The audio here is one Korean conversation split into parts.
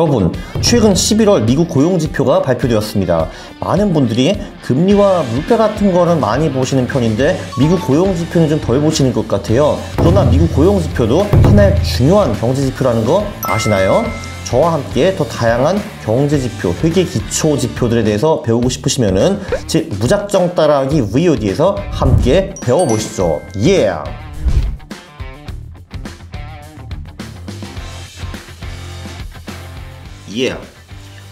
여러분, 최근 11월 미국 고용지표가 발표되었습니다. 많은 분들이 금리와 물가 같은 거는 많이 보시는 편인데 미국 고용지표는 좀 덜 보시는 것 같아요. 그러나 미국 고용지표도 하나의 중요한 경제지표라는 거 아시나요? 저와 함께 더 다양한 경제지표, 회계 기초 지표들에 대해서 배우고 싶으시면은 제 무작정 따라하기 VOD에서 함께 배워보시죠. 예! Yeah. 예.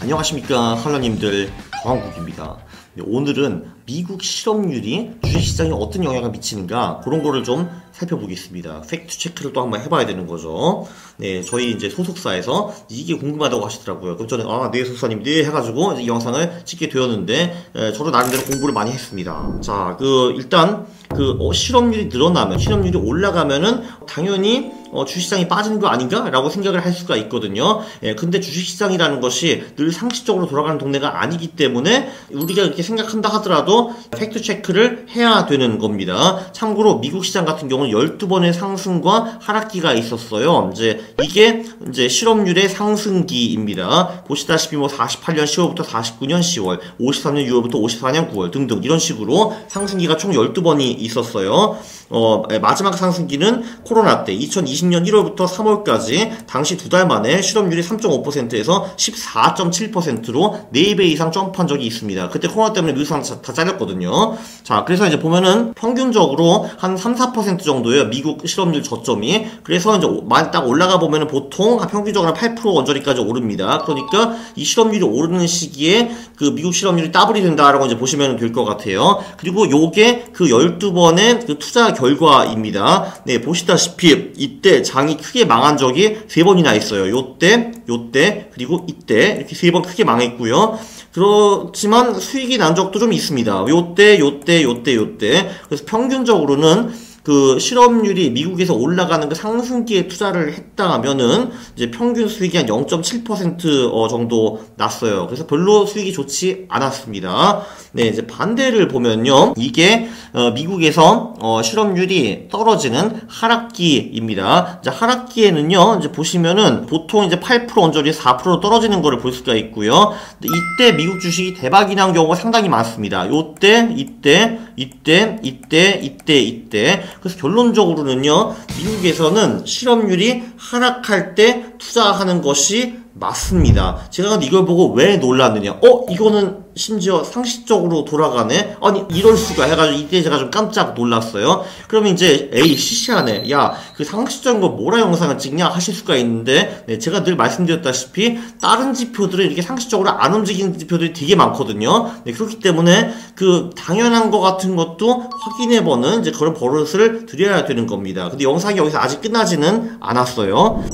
안녕하십니까 할러님들 강환국입니다. 네, 오늘은 미국 실업률이 주식시장에 어떤 영향을 미치는가 그런 거를 좀 살펴보겠습니다. 팩트 체크를 또 한번 해봐야 되는 거죠. 네, 저희 이제 소속사에서 이게 궁금하다고 하시더라고요. 그럼 저는 아, 네 소속사님 네 해가지고 이 영상을 찍게 되었는데 에, 저도 나름대로 공부를 많이 했습니다. 자, 그 일단 그 어, 실업률이 늘어나면 실업률이 올라가면은 당연히 어, 주식시장이 빠지는 거 아닌가라고 생각을 할 수가 있거든요. 예, 근데 주식시장이라는 것이 늘 상식적으로 돌아가는 동네가 아니기 때문에 우리가 이렇게 생각한다 하더라도 팩트 체크를 해야 되는 겁니다. 참고로 미국 시장 같은 경우는 12번의 상승과 하락기가 있었어요. 이제 이게 이제 실업률의 상승기입니다. 보시다시피 뭐 48년 10월부터 49년 10월, 53년 6월부터 54년 9월 등등 이런 식으로 상승기가 총 12번이 있었어요. 어, 예, 마지막 상승기는 코로나 때 2020년 1월부터 3월까지 당시 두 달 만에 실업률이 3.5%에서 14.7%로 4배 이상 점프한 적이 있습니다. 그때 코로나 때문에 미국상 다 잘렸거든요. 자, 그래서 이제 보면은 평균적으로 한 3, 4% 정도예요. 미국 실업률 저점이. 그래서 이제 딱 올라가 보면은 보통 한 평균적으로 한 8% 언저리까지 오릅니다. 그러니까 이 실업률이 오르는 시기에 그 미국 실업률이 따블이 된다라고 이제 보시면 될 것 같아요. 그리고 요게 그 12번의 그 투자 결과입니다. 네, 보시다시피 이때 장이 크게 망한 적이 세 번이나 있어요. 요때, 요때, 그리고 이때 이렇게 세 번 크게 망했고요. 그렇지만 수익이 난 적도 좀 있습니다. 요때, 요때, 요때, 요때. 그래서 평균적으로는 그 실업률이 미국에서 올라가는 그 상승기에 투자를 했다 하면은 이제 평균 수익이 한 0.7%어 정도 났어요. 그래서 별로 수익이 좋지 않았습니다. 네, 이제 반대를 보면요. 이게 어 미국에서 어 실업률이 떨어지는 하락기입니다. 이제 하락기에는요. 이제 보시면은 보통 이제 8% 언저리 4% 떨어지는 거를 볼 수가 있고요. 이때 미국 주식이 대박이 난 경우가 상당히 많습니다. 요때, 이때, 이때, 이때, 이때, 이때. 그래서 결론적으로는요, 미국에서는 실업률이 하락할 때 투자하는 것이 맞습니다. 제가 이걸 보고 왜 놀랐느냐? 어, 이거는 심지어 상식적으로 돌아가네? 아니, 이럴 수가 해가지고 이때 제가 좀 깜짝 놀랐어요. 그러면 이제, 에이, 시시하네. 야, 그 상식적인 거 뭐라 영상을 찍냐? 하실 수가 있는데, 네, 제가 늘 말씀드렸다시피, 다른 지표들은 이렇게 상식적으로 안 움직이는 지표들이 되게 많거든요. 네, 그렇기 때문에, 그, 당연한 거 같은 것도 확인해보는 이제 그런 버릇을 들여야 되는 겁니다. 근데 영상이 여기서 아직 끝나지는 않았어요.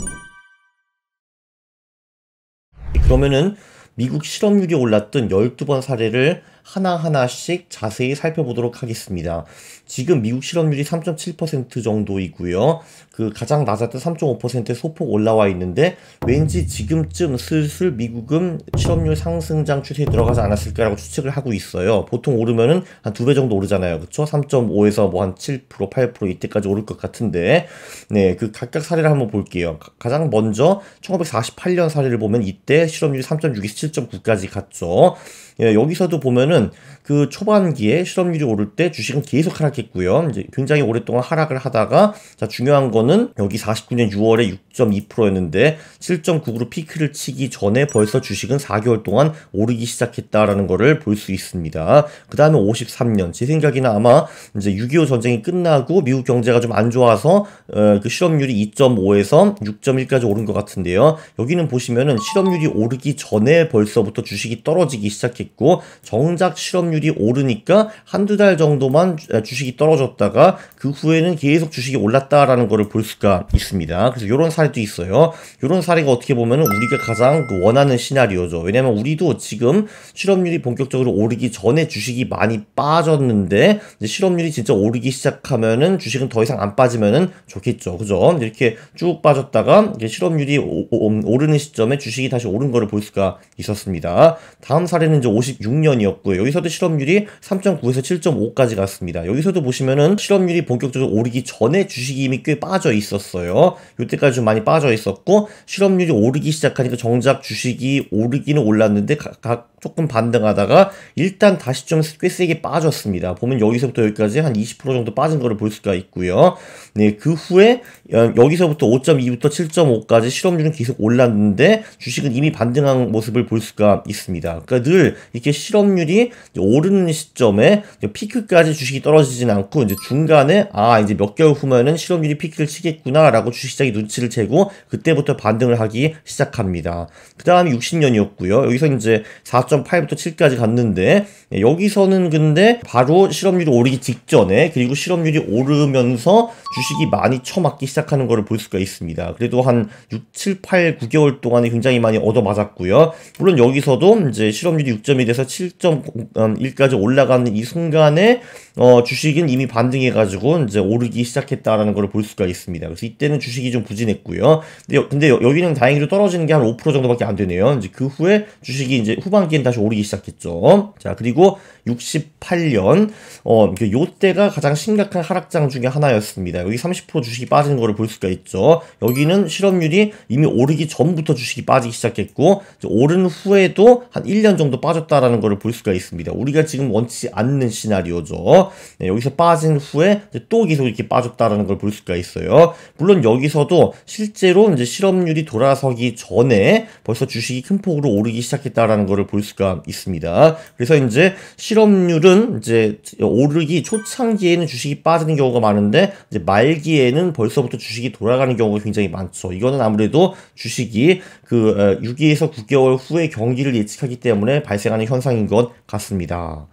그러면은 미국 실업률이 올랐던 12번 사례를 하나하나씩 자세히 살펴보도록 하겠습니다. 지금 미국 실업률이 3.7% 정도이고요. 그 가장 낮았던 3.5%에 소폭 올라와 있는데 왠지 지금쯤 슬슬 미국은 실업률 상승장 추세에 들어가지 않았을까라고 추측을 하고 있어요. 보통 오르면은 한 두 배 정도 오르잖아요. 그쵸? 3.5에서 뭐 한 7%, 8% 이때까지 오를 것 같은데 네, 그 각각 사례를 한번 볼게요. 가장 먼저 1948년 사례를 보면 이때 실업률이 3.6에서 7.9까지 갔죠. 예, 여기서도 보면은 그 초반기에 실업률이 오를 때 주식은 계속 하락했고요. 이제 굉장히 오랫동안 하락을 하다가 자 중요한 거는 여기 49년 6월에 6.2%였는데 7.9로 피크를 치기 전에 벌써 주식은 4개월 동안 오르기 시작했다라는 거를 볼 수 있습니다. 그 다음에 53년 제 생각에는 아마 이제 6.25 전쟁이 끝나고 미국 경제가 좀 안 좋아서 어, 그 실업률이 2.5에서 6.1까지 오른 것 같은데요. 여기는 보시면은 실업률이 오르기 전에 벌써부터 주식이 떨어지기 시작했 고 정작 실업률이 오르니까 한두 달 정도만 주식이 떨어졌다가 그 후에는 계속 주식이 올랐다라는 거를 볼 수가 있습니다. 그래서 이런 사례도 있어요. 이런 사례가 어떻게 보면은 우리가 가장 그 원하는 시나리오죠. 왜냐면 우리도 지금 실업률이 본격적으로 오르기 전에 주식이 많이 빠졌는데 실업률이 진짜 오르기 시작하면은 주식은 더 이상 안 빠지면은 좋겠죠. 그죠? 이렇게 쭉 빠졌다가 실업률이 오, 오, 오르는 시점에 주식이 다시 오른 거를 볼 수가 있었습니다. 다음 사례는 이제 56년이었고요. 7%. 여기서도 실업률이 3.9에서 7.5까지 갔습니다. 여기서도 보시면은 실업률이 본격적으로 오르기 전에 주식이 이미 꽤 빠져 있었어요. 이때까지 좀 많이 빠져 있었고 실업률이 오르기 시작하니까 정작 주식이 오르기는 올랐는데 각 조금 반등하다가 일단 다시 좀 꽤 세게 빠졌습니다. 보면 여기서부터 여기까지 한 20% 정도 빠진 거를 볼 수가 있고요. 네, 그 후에 여기서부터 5.2부터 7.5까지 실업률은 계속 올랐는데 주식은 이미 반등한 모습을 볼 수가 있습니다. 그러니까 늘 이렇게 실업률이 오르는 시점에 피크까지 주식이 떨어지진 않고 이제 중간에 아 이제 몇 개월 후면은 실업률이 피크를 치겠구나라고 주식시장이 눈치를 채고 그때부터 반등을 하기 시작합니다. 그 다음에 60년이었고요. 여기서 이제 4. 4.8부터 7까지 갔는데 예, 여기서는 근데 바로 실업률이 오르기 직전에 그리고 실업률이 오르면서 주식이 많이 처맞기 시작하는 것을 볼 수가 있습니다. 그래도 한 6, 7, 8, 9개월 동안에 굉장히 많이 얻어맞았고요. 물론 여기서도 이제 실업률이 6점이 돼서 7.1까지 올라가는 이 순간에 어, 주식은 이미 반등해가지고 이제 오르기 시작했다라는 걸볼 수가 있습니다. 그래서 이때는 주식이 좀 부진했고요. 근데, 근데 여 기는 다행히도 떨어지는 게 한 5% 정도밖에 안 되네요. 이제 그 후에 주식이 이제 후반기엔 다시 오르기 시작했죠. 자, 그리고 68년, 어, 그 요때가 가장 심각한 하락장 중에 하나였습니다. 여기 30% 주식이 빠지는 거를 볼 수가 있죠. 여기는 실업률이 이미 오르기 전부터 주식이 빠지기 시작했고, 오른 후에도 한 1년 정도 빠졌다라는 거를 볼 수가 있습니다. 우리가 지금 원치 않는 시나리오죠. 네, 여기서 빠진 후에 또 계속 이렇게 빠졌다라는 걸 볼 수가 있어요. 물론 여기서도 실제로 이제 실업률이 돌아서기 전에 벌써 주식이 큰 폭으로 오르기 시작했다라는 거를 볼수 가 있습니다. 그래서 이제 실업률은 이제 오르기 초창기에는 주식이 빠지는 경우가 많은데 이제 말기에는 벌써부터 주식이 돌아가는 경우가 굉장히 많죠. 이거는 아무래도 주식이 그 6에서 9개월 후에 경기를 예측하기 때문에 발생하는 현상인 것 같습니다.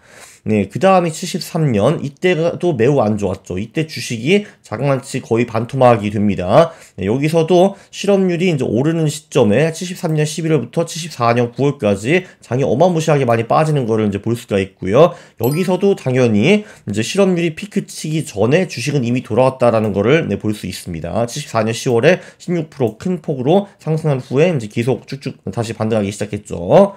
네, 그 다음이 73년 이때도 매우 안 좋았죠. 이때 주식이 자그만치 거의 반토막이 됩니다. 네, 여기서도 실업률이 이제 오르는 시점에 73년 11월부터 74년 9월까지 장이 어마무시하게 많이 빠지는 거를 이제 볼 수가 있고요. 여기서도 당연히 이제 실업률이 피크 치기 전에 주식은 이미 돌아왔다라는 거를 네, 볼 수 있습니다. 74년 10월에 16%큰 폭으로 상승한 후에 이제 계속 쭉쭉 다시 반등하기 시작했죠.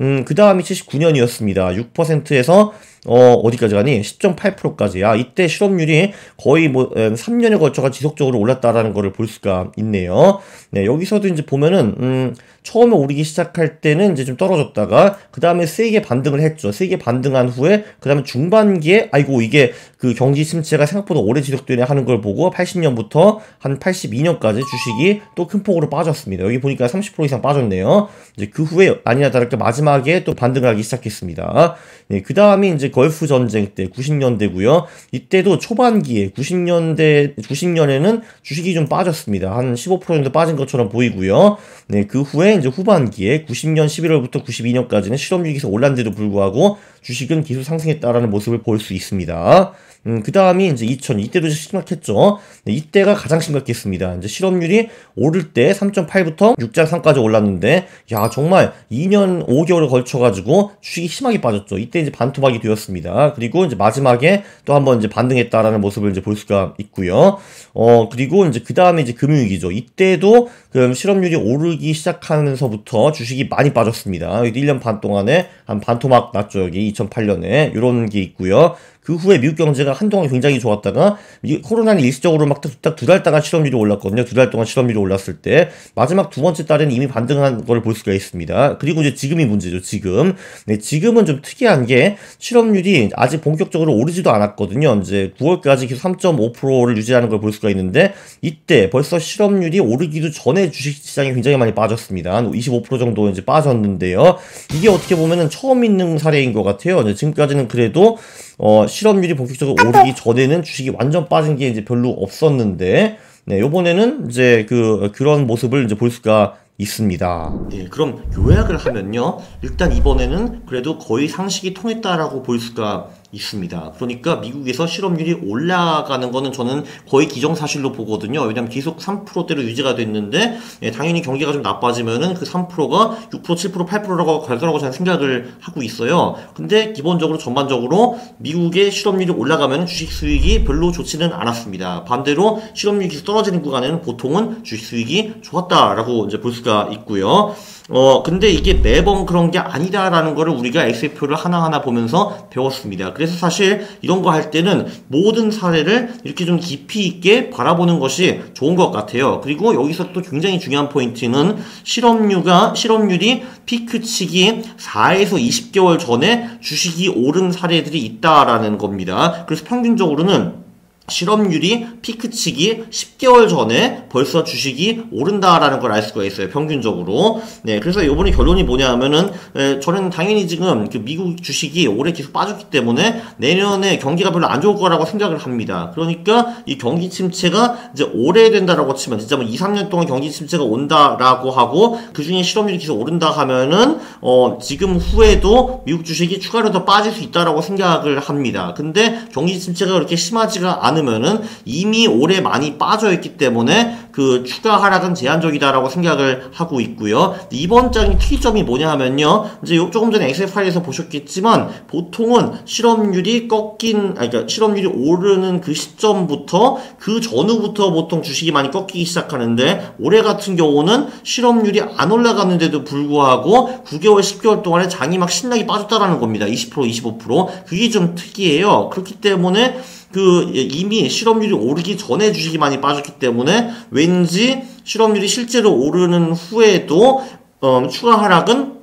음, 그 다음이 79년이었습니다. 6%에서 어, 어디까지 가니? 10.8%까지. 야, 이때 실업률이 거의 뭐, 3년에 걸쳐가 지속적으로 올랐다라는 거를 볼 수가 있네요. 네, 여기서도 이제 보면은, 음, 처음에 오르기 시작할 때는 이제 좀 떨어졌다가, 그 다음에 세게 반등을 했죠. 세게 반등한 후에, 그 다음에 중반기에, 아이고, 이게 그 경기 침체가 생각보다 오래 지속되네 하는 걸 보고, 80년부터 한 82년까지 주식이 또 큰 폭으로 빠졌습니다. 여기 보니까 30% 이상 빠졌네요. 이제 그 후에 아니나 다를까 마지막에 또 반등을 하기 시작했습니다. 네, 그 다음에 이제 걸프 전쟁 때 90년대고요. 이때도 초반기에 90년대 90년에는 주식이 좀 빠졌습니다. 한 15% 정도 빠진 것처럼 보이고요. 네, 그 후에 이제 후반기에 90년 11월부터 92년까지는 실업률이 계속 올랐는데도 불구하고 주식은 계속 상승했다라는 모습을 볼 수 있습니다. 음, 그 다음이 이제 2000, 이때도 심각했죠. 네, 이때가 가장 심각했습니다. 이제 실업률이 오를 때 3.8부터 6.3까지 올랐는데, 야, 정말 2년 5개월을 걸쳐가지고 주식이 심하게 빠졌죠. 이때 이제 반토막이 되었습니다. 그리고 이제 마지막에 또 한번 이제 반등했다라는 모습을 이제 볼 수가 있고요. 어, 그리고 이제 그 다음에 이제 금융위기죠. 이때도 그 실업률이 오르기 시작하면서부터 주식이 많이 빠졌습니다. 1년 반 동안에 한 반토막 났죠. 여기 2008년에. 이런 게 있고요. 그 후에 미국 경제가 한동안 굉장히 좋았다가 코로나는 일시적으로 막 딱 두 달 동안 실업률이 올랐거든요. 두 달 동안 실업률이 올랐을 때 마지막 두 번째 달에는 이미 반등한 걸 볼 수가 있습니다. 그리고 이제 지금이 문제죠. 지금 네, 지금은 좀 특이한 게 실업률이 아직 본격적으로 오르지도 않았거든요. 이제 9월까지 계속 3.5%를 유지하는 걸 볼 수가 있는데 이때 벌써 실업률이 오르기도 전에 주식시장이 굉장히 많이 빠졌습니다. 한 25% 정도 이제 빠졌는데요. 이게 어떻게 보면은 처음 있는 사례인 것 같아요. 지금까지는 그래도 어, 실업률이 본격적으로 오르기 전에는 주식이 완전 빠진 게 이제 별로 없었는데, 네, 요번에는 이제 그, 그런 모습을 이제 볼 수가 있습니다. 예, 그럼 요약을 하면요. 일단 이번에는 그래도 거의 상식이 통했다라고 볼 수가 있습니다. 그러니까 미국에서 실업률이 올라가는 거는 저는 거의 기정사실로 보거든요. 왜냐하면 계속 3%대로 유지가 됐는데 예, 당연히 경기가 좀 나빠지면은 그 3%가 6%, 7%, 8%라고 갈 거라고 저는 생각을 하고 있어요. 근데 기본적으로 전반적으로 미국의 실업률이 올라가면 주식 수익이 별로 좋지는 않았습니다. 반대로 실업률이 떨어지는 구간에는 보통은 주식 수익이 좋았다라고 이제 볼 수가 있고요. 어, 근데 이게 매번 그런 게 아니다라는 거를 우리가 엑셀표를 하나하나 보면서 배웠습니다. 그래서 사실 이런 거 할 때는 모든 사례를 이렇게 좀 깊이 있게 바라보는 것이 좋은 것 같아요. 그리고 여기서 또 굉장히 중요한 포인트는 실업률가, 실업률이 피크치기 4에서 20개월 전에 주식이 오른 사례들이 있다라는 겁니다. 그래서 평균적으로는 실업률이 피크치기 10개월 전에 벌써 주식이 오른다라는 걸 알 수가 있어요. 평균적으로. 네, 그래서 이번에 결론이 뭐냐 하면은 에, 저는 당연히 지금 그 미국 주식이 올해 계속 빠졌기 때문에 내년에 경기가 별로 안 좋을 거라고 생각을 합니다. 그러니까 이 경기 침체가 이제 오래 된다라고 치면 진짜 뭐 2, 3년 동안 경기 침체가 온다라고 하고 그중에 실업률이 계속 오른다 하면은 어, 지금 후에도 미국 주식이 추가로 더 빠질 수 있다라고 생각을 합니다. 근데 경기 침체가 그렇게 심하지가 않 않으면은 이미 올해 많이 빠져있기 때문에 그 추가 하락은 제한적이다라고 생각을 하고 있고요. 이번 장의 특이점이 뭐냐 하면요. 이제 조금 전에 엑셀 파일에서 보셨겠지만 보통은 실업률이 꺾인 아니 그러니까 실업률이 오르는 그 시점부터 그 전후부터 보통 주식이 많이 꺾이기 시작하는데 올해 같은 경우는 실업률이 안 올라갔는데도 불구하고 9개월 10개월 동안에 장이 막 신나게 빠졌다라는 겁니다. 20% 25% 그게 좀 특이해요. 그렇기 때문에 그 이미 실업률이 오르기 전에 주식이 많이 빠졌기 때문에 왠지 실업률이 실제로 오르는 후에도 어, 추가 하락은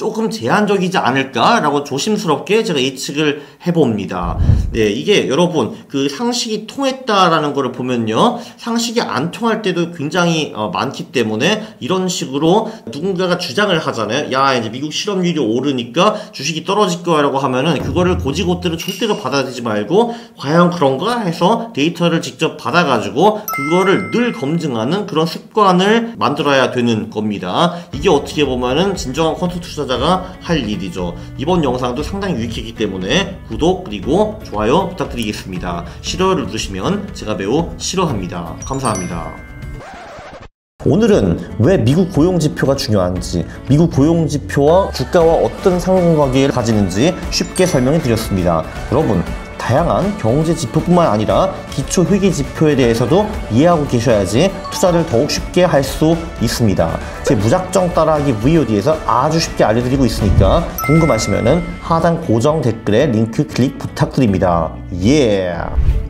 조금 제한적이지 않을까라고 조심스럽게 제가 예측을 해봅니다. 네, 이게 여러분 그 상식이 통했다라는 거를 보면요, 상식이 안 통할 때도 굉장히 어, 많기 때문에 이런 식으로 누군가가 주장을 하잖아요. 야 이제 미국 실업률이 오르니까 주식이 떨어질 거라고 하면은 그거를 고지고대로 절대로 받아들이지 말고 과연 그런가 해서 데이터를 직접 받아가지고 그거를 늘 검증하는 그런 습관을 만들어야 되는 겁니다. 이게 어떻게 보면은 진정한 퀀트 투자 투자자가 할 일이죠. 이번 영상도 상당히 유익했기 때문에 구독 그리고 좋아요 부탁드리겠습니다. 싫어요를 누르시면 제가 매우 싫어합니다. 감사합니다. 오늘은 왜 미국 고용 지표가 중요한지, 미국 고용 지표와 주가와 어떤 상관관계를 가지는지 쉽게 설명해 드렸습니다. 여러분, 다양한 경제 지표뿐만 아니라 기초 회계 지표에 대해서도 이해하고 계셔야지 투자를 더욱 쉽게 할 수 있습니다. 제 무작정 따라하기 VOD에서 아주 쉽게 알려드리고 있으니까 궁금하시면 하단 고정 댓글에 링크 클릭 부탁드립니다. 예! Yeah.